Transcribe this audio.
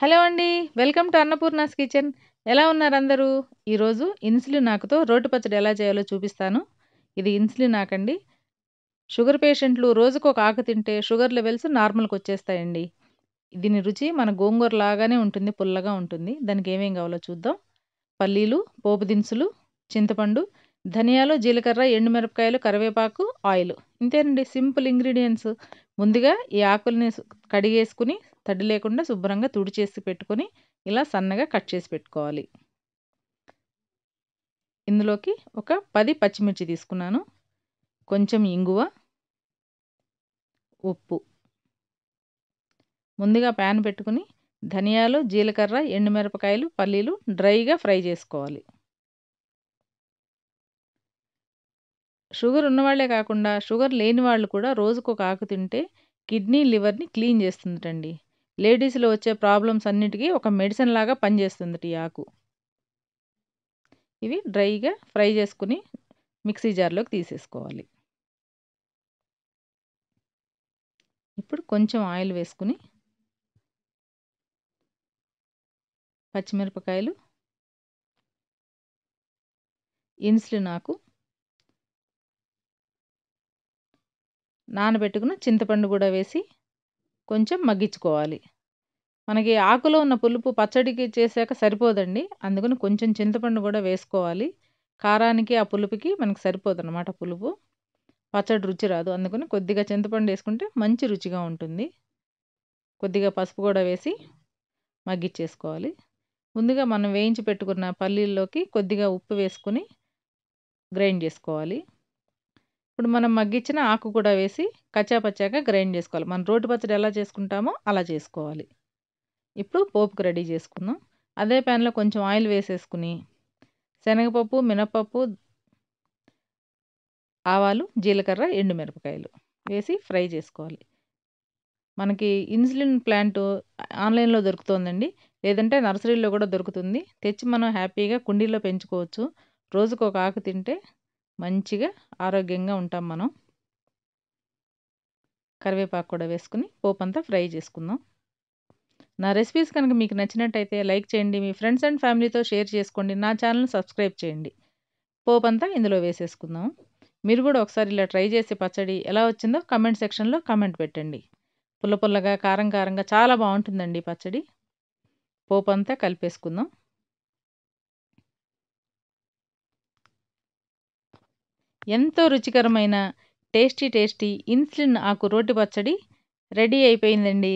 Hello అండి. Welcome to Annapurna's kitchen. ఎలా ఉన్నారు అందరూ? ఈరోజు ఇన్సులిన్ ఆకుతో రోటి పచ్చడి ఎలా చేయాలో చూపిస్తాను. ఇది ఇన్సులిన్ ఆకండి. షుగర్ పేషెంట్లు రోజుకు ఒక ఆకు తింటే షుగర్ లెవెల్స్ నార్మల్‌కొచ్చేస్తాయండి. దీని రుచి మన గోంగూర లాగానే ఉంటుంది. పుల్లగా ఉంటుంది. దానికి ఏమేం కావాలో చూద్దాం. పల్లీలు, పోపు దినుసులు, చింతపండు, ధనియాలు, జీలకర్ర, ఎండుమిరపకాయలు, కరివేపాకు, ఆయిల్. ఇంతేనండి సింపుల్ ఇంగ్రీడియంట్స్ ముందుగా ఈ ఆకుల్ని కడిగేసుకుని కడిగేసుకొని తడి లేకుండా శుభ్రంగా తుడిచేసి పెట్టుకొని ఇలా సన్నగా కట్ చేసి పెట్టుకోవాలి. ఇందులోకి ఒక పది పచ్చిమిర్చి తీసుకున్నాను. కొంచెం ఇంగువ. ఉప్పు. ముందుగా ప్యాన్ పెట్టుకొని ధనియాలు, జీలకర్ర, ఎండుమిరపకాయలు, పల్లీలు డ్రైగా ఫ్రై చేసుకోవాలి. షుగర్ ఉన్నవాళ్ళే కాకుండా షుగర్ లేని వాళ్ళు కూడా రోజుకొక ఆకు తింటే కిడ్నీ, లివర్‌ని క్లీన్ చేస్తుందటండి. లేడీస్‌లో వచ్చే ప్రాబ్లమ్స్ అన్నిటికీ ఒక మెడిసిన్ లాగా పనిచేస్తుందట ఈ ఆకు. ఇవి డ్రైగా ఫ్రై చేసుకొని మిక్సీ జార్‌లోకి తీసేసుకోవాలి. ఇప్పుడు కొంచెం ఆయిల్ వేసుకుని పచ్చిమిరపకాయలు ఇన్సులిన్ ఆకు నానబెట్టుకున్న చింతపండు కూడా వేసి కొంచెం మగ్గించుకోవాలి. మనకి ఆకులో ఉన్న పులుపు పచ్చడికి చేశాక సరిపోదండి. అందుకని కొంచెం చింతపండు కూడా వేసుకోవాలి. కారానికి, ఆ పులుపుకి మనకు సరిపోదనమాట పులుపు. పచ్చడి రుచి రాదు. అందుకని కొద్దిగా చింతపండు వేసుకుంటే మంచి రుచిగా ఉంటుంది. కొద్దిగా పసుపు కూడా వేసి మగ్గిచ్చేసుకోవాలి. ముందుగా మనం వేయించి పెట్టుకున్న పల్లీల్లోకి కొద్దిగా ఉప్పు వేసుకొని గ్రైండ్ చేసుకోవాలి. ఇప్పుడు మనం మగ్గిచ్చిన ఆకు కూడా వేసి కచ్చాపచ్చాగా గ్రైండ్ చేసుకోవాలి. మనం రోటి పచ్చడి ఎలా చేసుకుంటామో అలా చేసుకోవాలి. ఇప్పుడు పోపుకు రెడీ చేసుకుందాం. అదే ప్యాన్లో కొంచెం ఆయిల్ వేసేసుకుని శనగపప్పు, మినపప్పు ఆవాలు, జీలకర్ర, ఎండుమిరపకాయలు వేసి ఫ్రై చేసుకోవాలి. మనకి ఇన్సులిన్ ప్లాంట్ ఆన్‌లైన్‌లో దొరుకుతోందండి. లేదంటే నర్సరీలో కూడా దొరుకుతుంది. తెచ్చి మనం హ్యాపీగా కుండీలో పెంచుకోవచ్చు. రోజుకొక ఆకు తింటే మంచిగా ఆరోగ్యంగా ఉంటాం మనం. కరివేపాకు కూడా వేసుకొని పోపంతా ఫ్రై చేసుకుందాం. నా రెసిపీస్ కనుక మీకు నచ్చినట్టయితే లైక్ చేయండి. మీ ఫ్రెండ్స్ అండ్ ఫ్యామిలీతో షేర్ చేసుకోండి. నా ఛానల్ సబ్స్క్రైబ్ చేయండి. పోపంతా ఇందులో వేసేసుకుందాం. మీరు కూడా ఒకసారి ఇలా ట్రై చేసి పచ్చడి ఎలా వచ్చిందో కామెంట్ సెక్షన్‌లో కామెంట్ పెట్టండి. పుల్ల పుల్లగా, కారం కారంగా చాలా బాగుంటుందండి పచ్చడి. పోపంతా కలిపేసుకుందాం. ఎంతో రుచికరమైన టేస్టీ టేస్టీ ఇన్సులిన్ ఆకు రోటి పచ్చడి రెడీ అయిపోయిందండి.